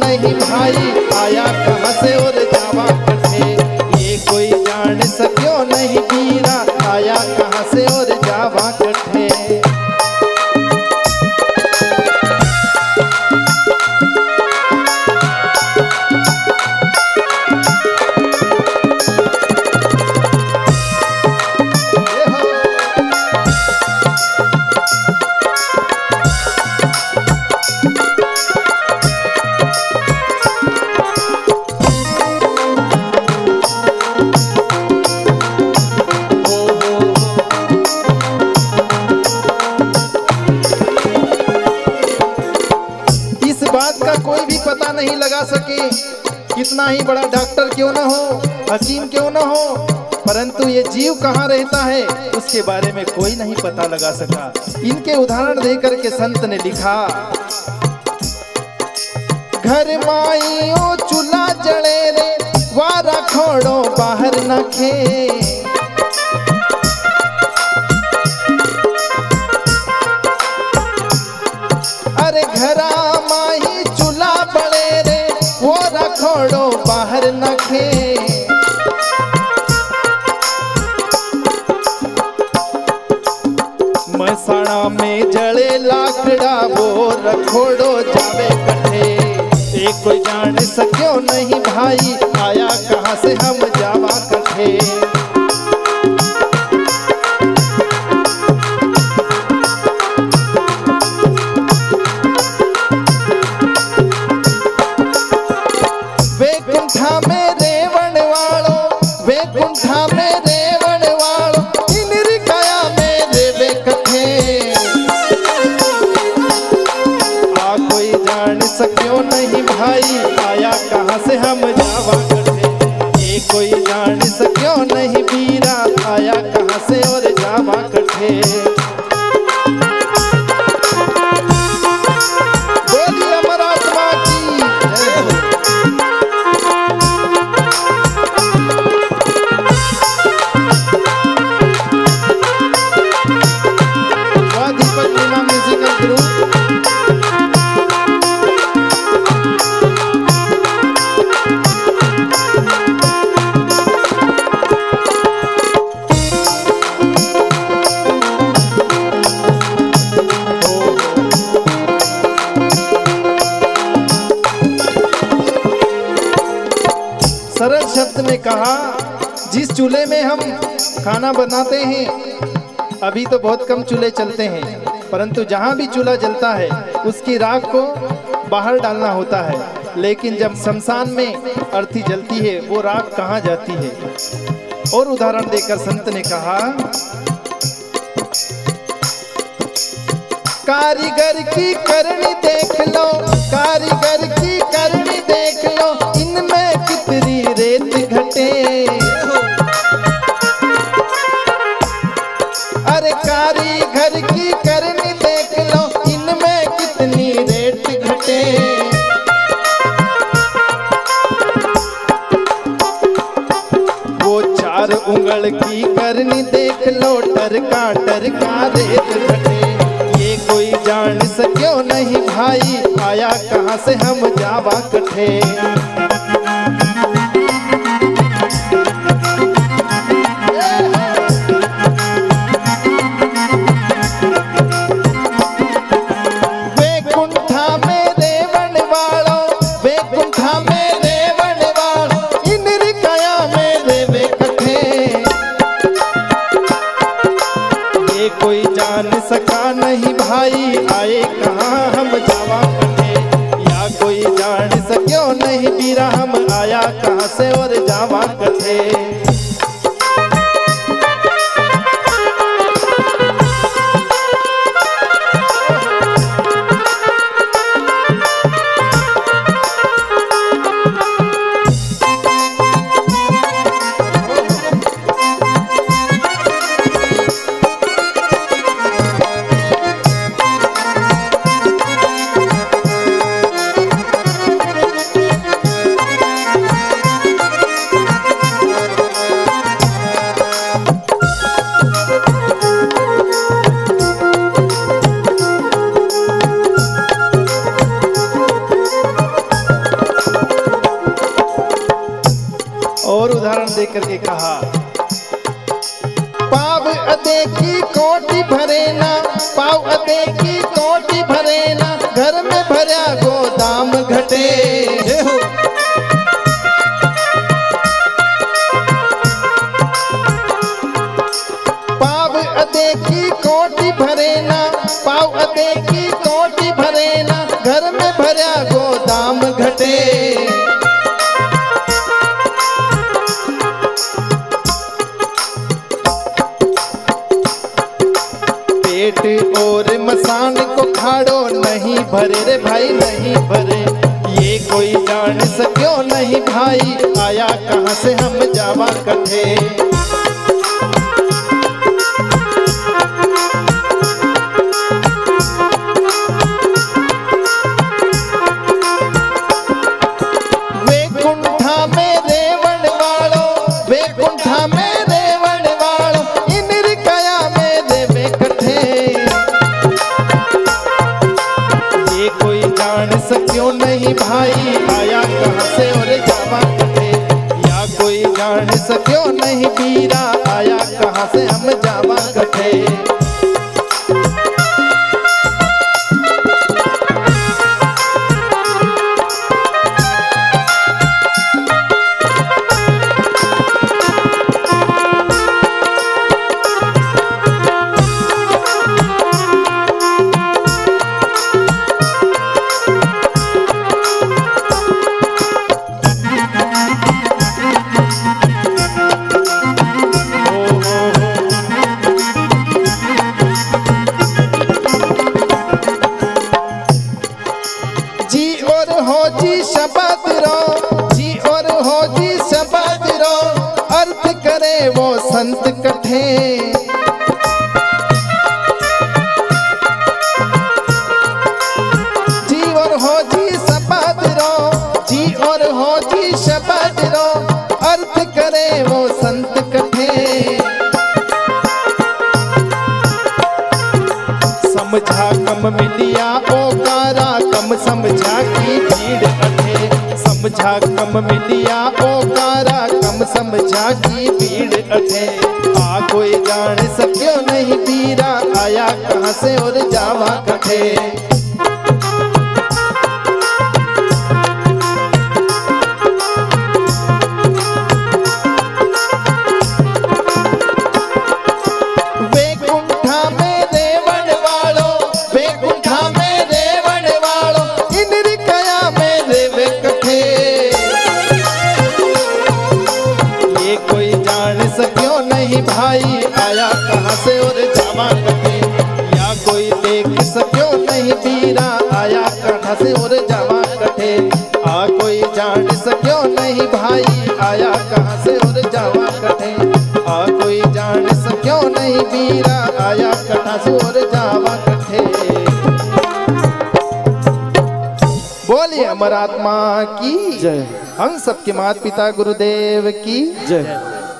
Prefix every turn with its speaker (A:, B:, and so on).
A: नहीं भाई। नहीं लगा सके। कितना ही बड़ा डॉक्टर क्यों ना हो? हकीम क्यों ना हो? परंतु ये जीव कहाँ रहता है? उसके बारे में कोई नहीं पता लगा सका। इनके उदाहरण देकर के संत ने लिखा, घर माइयो चूल्हा जड़े रे, वारा खोड़ो बाहर न खे। वो रखोड़ो जावे कठे। एक कोई जान सक्यो नहीं भाई, आया कहाँ से हम जावा कठे। में रेवण जान सक्यो नहीं पीरा? आया कहाँ से और जावा कठे? में कहा, जिस चूल्हे में हम खाना बनाते हैं, अभी तो बहुत कम चूल्हे चलते हैं, परंतु जहाँ भी चूल्हा जलता है, उसकी राख को बाहर डालना होता है। लेकिन जब शमशान में अर्थी जलती है, वो राख कहाँ जाती है? और उदाहरण देकर संत ने कहा, कारीगर की करनी देख लो लो टरका टरका घटे ये कोई जान सक्यो नहीं भाई, आया कहाँ से हम जावा कठे से और जावा कटे
B: दे करके कहा।
A: पाव अदे की कोटी भरे ना पाव अदे की कोटी भरे ना घर में भरा गोदाम घटे। पाव अदे की कोटी भरे ना पाव अदे की कोटी भरे ना घर में भरा गोदाम भरे रे भाई, नहीं भरे। ये कोई जान सक्यो नहीं भाई? आया कहाँ से हम जावा कठे वैकुंठा में जान सक्यो नहीं पीरा आया कहाँ से हम जावा कठे समझा कम मिलिया ओकारा, कम समझा की भीड़ अठे समझा कम मिलिया ओकारा, कम समझा की भीड़ अठे आ कोई जान सक्यो नहीं पीरा, आया कहाँ से और जावा कठे भाई आया कहाँ से और जावा कठे या कोई देख सक्यो नहीं बीरा आया कहाँ से और जावा कठे आ कोई जान सक्यो नहीं भाई? आया कहाँ से और जावा कठे आ कोई जान सक्यो नहीं बीरा आया कहाँ से और जावा कठे बोलिए अमर आत्मा की।
C: जय।
A: हम सबके माता पिता गुरुदेव की।
C: जय।